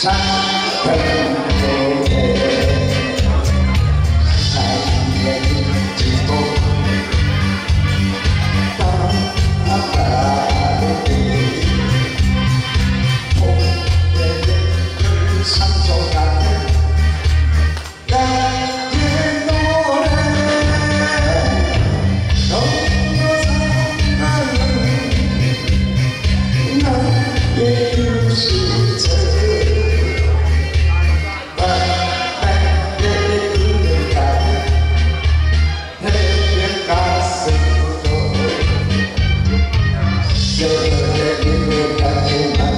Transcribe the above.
time. Senhor, Pai,